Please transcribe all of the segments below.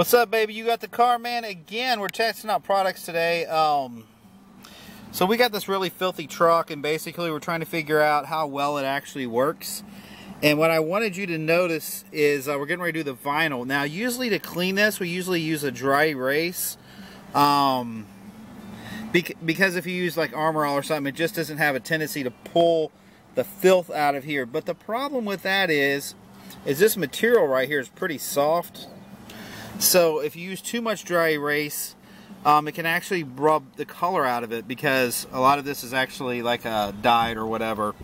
What's up, baby? You got the car, man. Again, we're testing out products today. Um, so we got this really filthy truck, and basically we're trying to figure out how well it actually works. And what I wanted you to notice is uh, we're getting ready to do the vinyl. Now, usually to clean this, we usually use a dry erase. Um, because if you use like Armor All or something, it just doesn't have a tendency to pull the filth out of here. But the problem with that is, is this material right here is pretty soft. So if you use too much dry erase, um, it can actually rub the color out of it because a lot of this is actually like a dyed or whatever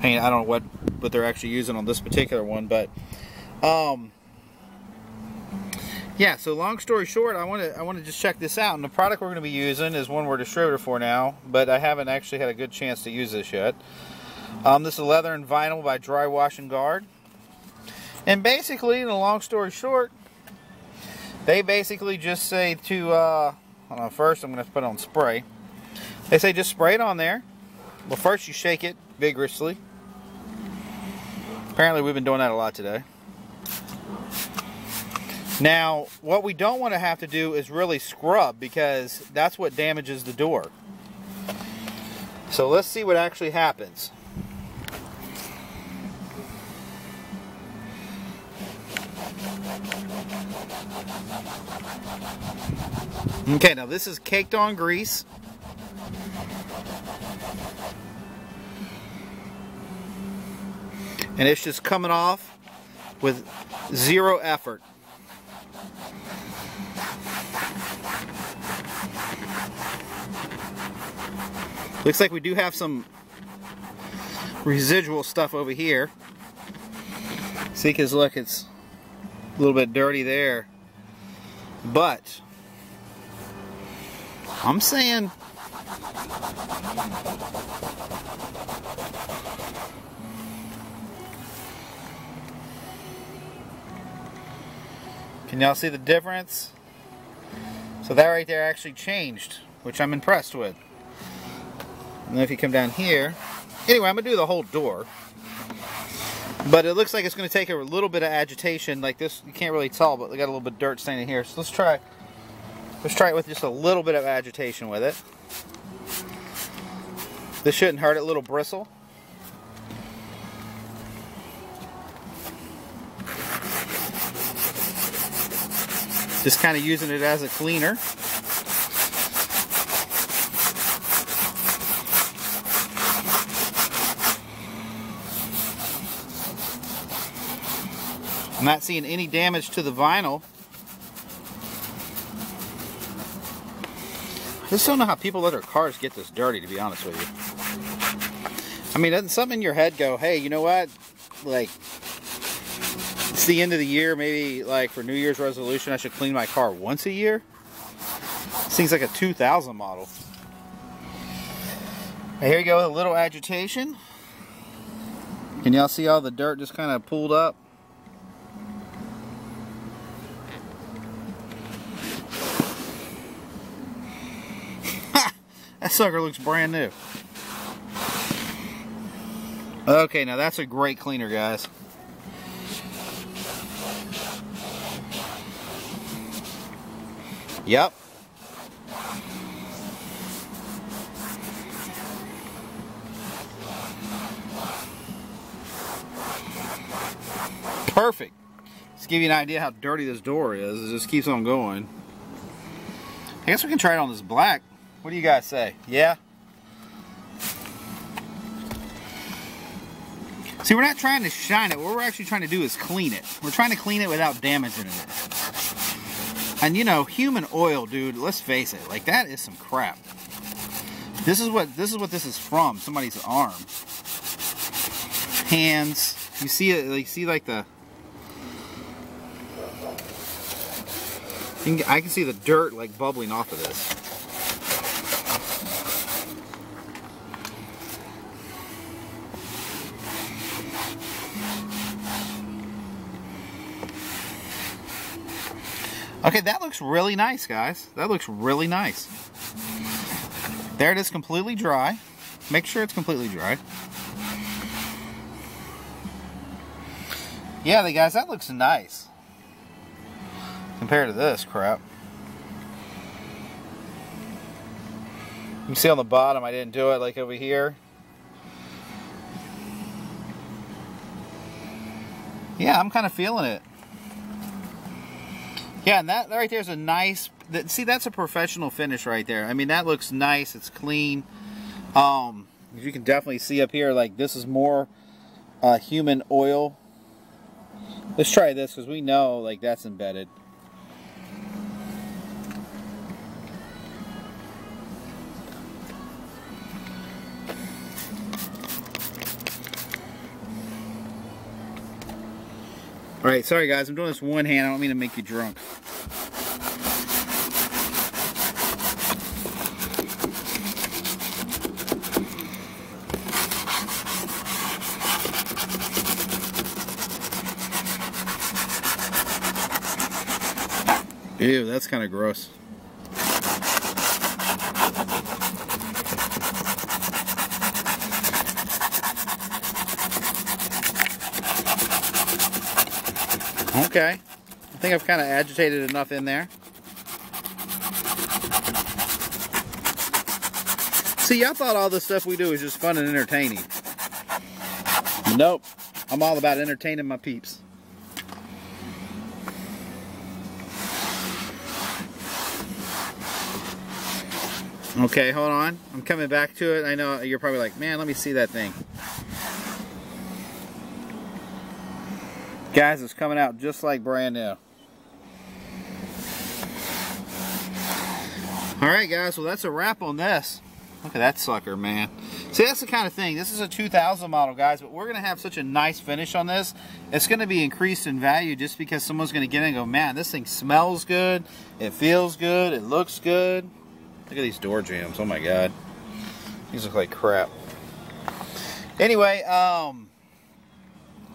paint. I don't know what, what they're actually using on this particular one, but um, yeah, so long story short, I want to I want to just check this out. And the product we're going to be using is one we're distributor for now, but I haven't actually had a good chance to use this yet. Um, this is leather and vinyl by Dri Wash and Guard. And basically, in a long story short, they basically just say to, uh, on, first I'm going to put on spray. They say just spray it on there. Well, first you shake it vigorously. Apparently we've been doing that a lot today. Now, what we don't want to have to do is really scrub because that's what damages the door. So let's see what actually happens. Okay, now this is caked on grease. And it's just coming off with zero effort. Looks like we do have some residual stuff over here. See, because look, it's a little bit dirty there. But, I'm saying, can y'all see the difference? So that right there actually changed, which I'm impressed with. And then if you come down here, anyway, I'm to do the whole door. But it looks like it's going to take a little bit of agitation. Like this, you can't really tell, but we got a little bit of dirt standing here. So let's try, let's try it with just a little bit of agitation with it. This shouldn't hurt it, a little bristle. Just kind of using it as a cleaner. I'm not seeing any damage to the vinyl. I just don't know how people let their cars get this dirty, to be honest with you. I mean, doesn't something in your head go, hey, you know what? Like, it's the end of the year, maybe like for New Year's resolution, I should clean my car once a year? Seems like a 2000 model. Here you go, with a little agitation. Can y'all see all the dirt just kind of pulled up? That sucker looks brand new. Okay, now that's a great cleaner, guys. Yep. Perfect. Just give you an idea how dirty this door is. It just keeps on going. I guess we can try it on this black. What do you guys say? Yeah? See, we're not trying to shine it. What we're actually trying to do is clean it. We're trying to clean it without damaging it. And you know, human oil, dude, let's face it, like that is some crap. This is what this is what this is from, somebody's arm. Hands. You see it you see like the I can see the dirt like bubbling off of this. Okay, that looks really nice, guys. That looks really nice. There it is completely dry. Make sure it's completely dry. Yeah, they guys, that looks nice. compared to this crap. You can see on the bottom I didn't do it like over here. Yeah, I'm kind of feeling it. Yeah, and that right there is a nice, that, see that's a professional finish right there. I mean that looks nice, it's clean. Um, you can definitely see up here like this is more uh, human oil. Let's try this because we know like that's embedded. Alright, sorry guys, I'm doing this one hand. I don't mean to make you drunk. Ew, that's kind of gross. Okay. I think I've kind of agitated enough in there. See, I thought all the stuff we do is just fun and entertaining. Nope. I'm all about entertaining my peeps. Okay, hold on. I'm coming back to it. I know you're probably like, man, let me see that thing. Guys, it's coming out just like brand new. Alright guys, well that's a wrap on this. Look at that sucker, man. See, that's the kind of thing. This is a 2000 model, guys, but we're going to have such a nice finish on this. It's going to be increased in value just because someone's going to get in and go, man, this thing smells good. It feels good. It looks good. Look at these door jams. Oh, my God. These look like crap. Anyway, um,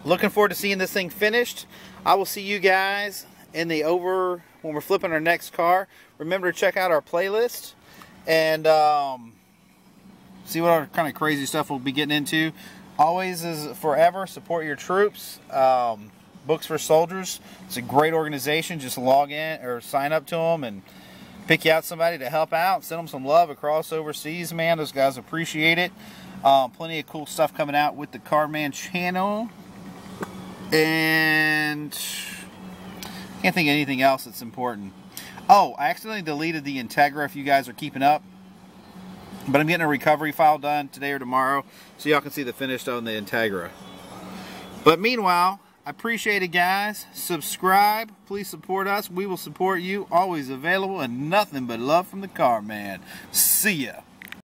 looking forward to seeing this thing finished. I will see you guys in the over when we're flipping our next car. Remember to check out our playlist and um, see what other kind of crazy stuff we'll be getting into. Always is forever. Support your troops. Um, Books for Soldiers. It's a great organization. Just log in or sign up to them and pick you out somebody to help out. Send them some love across overseas, man. Those guys appreciate it. Um, plenty of cool stuff coming out with the Carman channel. And I can't think of anything else that's important. Oh, I accidentally deleted the Integra if you guys are keeping up. But I'm getting a recovery file done today or tomorrow so y'all can see the finished on the Integra. But meanwhile, I appreciate it guys. Subscribe. Please support us. We will support you. Always available and nothing but love from the car man. See ya.